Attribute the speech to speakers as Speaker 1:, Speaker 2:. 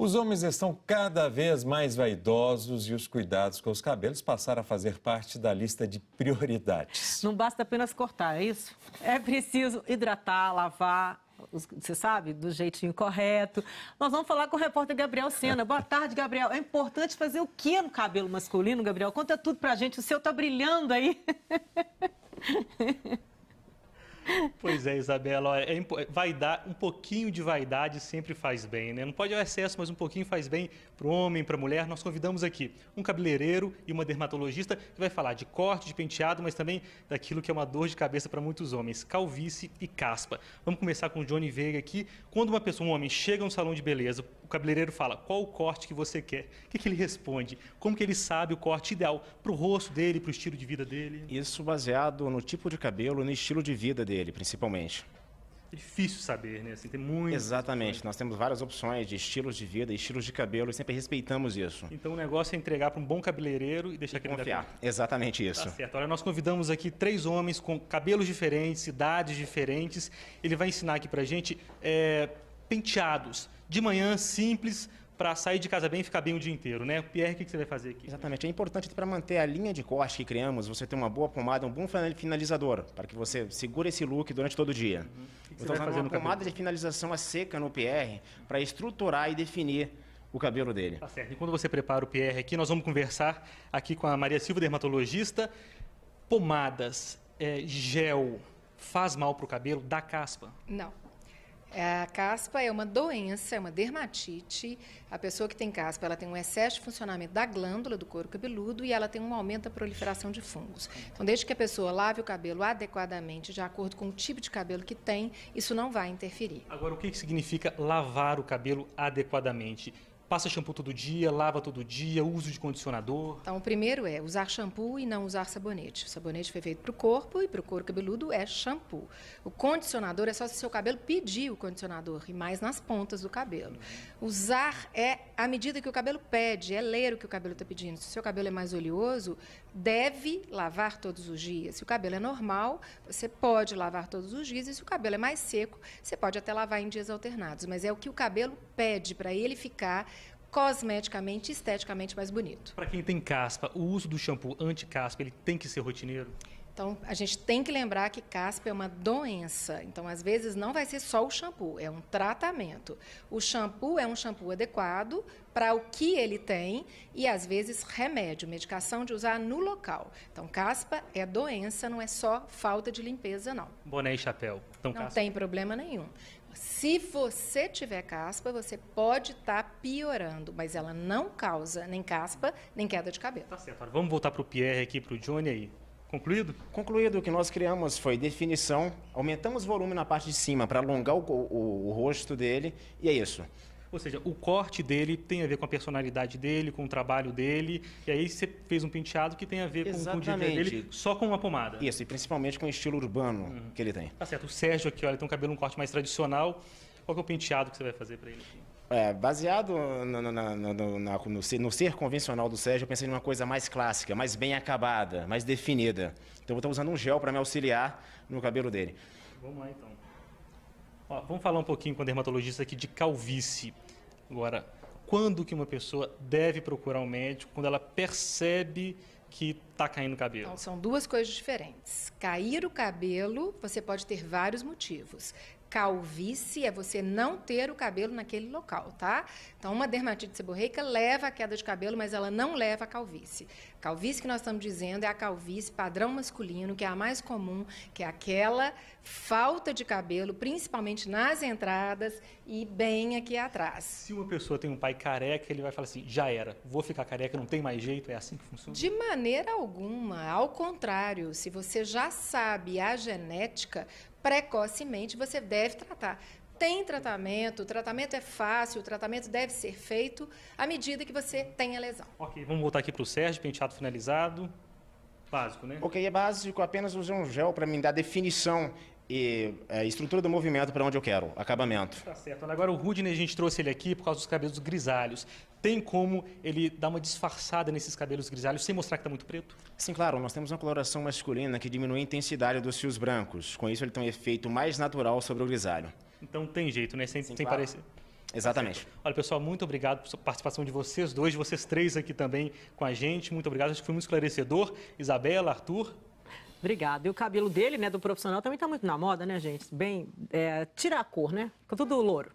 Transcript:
Speaker 1: Os homens estão cada vez mais vaidosos e os cuidados com os cabelos passaram a fazer parte da lista de prioridades.
Speaker 2: Não basta apenas cortar, é isso? É preciso hidratar, lavar, você sabe, do jeitinho correto. Nós vamos falar com o repórter Gabriel Sena. Boa tarde, Gabriel. É importante fazer o que no cabelo masculino, Gabriel? Conta tudo pra gente. O seu tá brilhando aí.
Speaker 3: Pois é, Isabela, é, vai dar um pouquinho de vaidade sempre faz bem, né? Não pode haver excesso, mas um pouquinho faz bem para o homem, para a mulher. Nós convidamos aqui um cabeleireiro e uma dermatologista que vai falar de corte, de penteado, mas também daquilo que é uma dor de cabeça para muitos homens, calvície e caspa. Vamos começar com o Johnny Veiga aqui. Quando uma pessoa, um homem, chega a um salão de beleza, o cabeleireiro fala qual o corte que você quer. O que, que ele responde? Como que ele sabe o corte ideal para o rosto dele, para o estilo de vida dele?
Speaker 4: Isso baseado no tipo de cabelo, no estilo de vida dele principalmente.
Speaker 3: É difícil saber, né? Assim, tem muito.
Speaker 4: Exatamente. Nós temos várias opções de estilos de vida, estilos de cabelo e sempre respeitamos isso.
Speaker 3: Então o negócio é entregar para um bom cabeleireiro e deixar e que
Speaker 4: confiar. Ele Exatamente isso. Tá
Speaker 3: certo. Olha, nós convidamos aqui três homens com cabelos diferentes, idades diferentes. Ele vai ensinar aqui para gente é, penteados. De manhã, simples, para sair de casa bem e ficar bem o dia inteiro, né? Pierre, o que você vai fazer aqui?
Speaker 4: Exatamente. É importante para manter a linha de corte que criamos, você ter uma boa pomada, um bom finalizador, para que você segure esse look durante todo o dia. Uhum. O que você vai fazer uma pomada cabelo? de finalização a seca no Pierre para estruturar e definir o cabelo dele.
Speaker 3: Tá certo. E quando você prepara o Pierre aqui, nós vamos conversar aqui com a Maria Silva, dermatologista. Pomadas, é, gel, faz mal para o cabelo? Dá caspa?
Speaker 5: Não. A caspa é uma doença, é uma dermatite. A pessoa que tem caspa, ela tem um excesso de funcionamento da glândula do couro cabeludo e ela tem um aumento da proliferação de fungos. Então, desde que a pessoa lave o cabelo adequadamente, de acordo com o tipo de cabelo que tem, isso não vai interferir.
Speaker 3: Agora, o que significa lavar o cabelo adequadamente? Passa shampoo todo dia, lava todo dia, uso de condicionador?
Speaker 5: Então, o primeiro é usar shampoo e não usar sabonete. O sabonete foi feito para o corpo e para o couro cabeludo é shampoo. O condicionador é só se seu cabelo pedir o condicionador e mais nas pontas do cabelo. Usar é à medida que o cabelo pede, é ler o que o cabelo está pedindo. Se o seu cabelo é mais oleoso, deve lavar todos os dias. Se o cabelo é normal, você pode lavar todos os dias. E se o cabelo é mais seco, você pode até lavar em dias alternados. Mas é o que o cabelo pede para ele ficar cosmeticamente, esteticamente mais bonito.
Speaker 3: Para quem tem caspa, o uso do shampoo anti-caspa, ele tem que ser rotineiro?
Speaker 5: Então, a gente tem que lembrar que caspa é uma doença. Então, às vezes, não vai ser só o shampoo, é um tratamento. O shampoo é um shampoo adequado para o que ele tem e, às vezes, remédio, medicação de usar no local. Então, caspa é doença, não é só falta de limpeza, não.
Speaker 3: Boné e chapéu.
Speaker 5: Então, não caspa. tem problema nenhum. Se você tiver caspa, você pode estar tá piorando, mas ela não causa nem caspa, nem queda de cabelo.
Speaker 3: Tá certo. Vamos voltar para o Pierre aqui, para o Johnny aí. Concluído?
Speaker 4: Concluído. O que nós criamos foi definição, aumentamos o volume na parte de cima para alongar o, o, o, rosto dele, e é isso.
Speaker 3: Ou seja, o corte dele tem a ver com a personalidade dele, com o trabalho dele, e aí você fez um penteado que tem a ver com, com o dia dele, só com uma pomada.
Speaker 4: Isso, e principalmente com o estilo urbano uhum. que ele tem.
Speaker 3: Tá certo. O Sérgio aqui, olha, tem um cabelo um corte mais tradicional. Qual é o penteado que você vai fazer para ele aqui?
Speaker 4: É, baseado no, no, no, no, ser, no, ser, convencional do Sérgio, eu pensei em uma coisa mais clássica, mais bem acabada, mais definida. Então eu vou estar usando um gel para me auxiliar no cabelo dele.
Speaker 3: Vamos lá então. Ó, vamos falar um pouquinho com o dermatologista aqui de calvície. Agora, quando que uma pessoa deve procurar um médico? Quando ela percebe que está caindo o cabelo?
Speaker 5: Então, são duas coisas diferentes. Cair o cabelo, você pode ter vários motivos. Calvície é você não ter o cabelo naquele local, tá? Então, uma dermatite seborreica leva a queda de cabelo, mas ela não leva a calvície. Calvície que nós estamos dizendo é a calvície padrão masculino, que é a mais comum, que é aquela falta de cabelo, principalmente nas entradas e bem aqui atrás.
Speaker 3: Se uma pessoa tem um pai careca, ele vai falar assim: já era, vou ficar careca, não tem mais jeito, é assim que funciona?
Speaker 5: De maneira alguma. Ao contrário, se você já sabe a genética, precocemente você deve tratar. Tem tratamento, o tratamento é fácil, o tratamento deve ser feito à medida que você tem a lesão.
Speaker 3: Ok, vamos voltar aqui para o Sérgio, penteado finalizado. Básico, né?
Speaker 4: Ok, é básico, apenas usar um gel para me dar definição e é, estrutura do movimento para onde eu quero, acabamento.
Speaker 3: Tá certo. Agora o Rudney, a gente trouxe ele aqui por causa dos cabelos grisalhos. Tem como ele dar uma disfarçada nesses cabelos grisalhos sem mostrar que está muito preto?
Speaker 4: Sim, claro. Nós temos uma coloração masculina que diminui a intensidade dos fios brancos. Com isso, ele tem um efeito mais natural sobre o grisalho.
Speaker 3: Então tem jeito, né? Sem, Sim, sem claro. parecer.
Speaker 4: Exatamente.
Speaker 3: Olha, pessoal, muito obrigado pela participação de vocês dois, de vocês três aqui também com a gente. Muito obrigado, acho que foi muito esclarecedor. Isabela, Arthur.
Speaker 2: Obrigada. E o cabelo dele, né, do profissional, também está muito na moda, né, gente? Bem, é, tira a cor, né? Ficou tudo louro.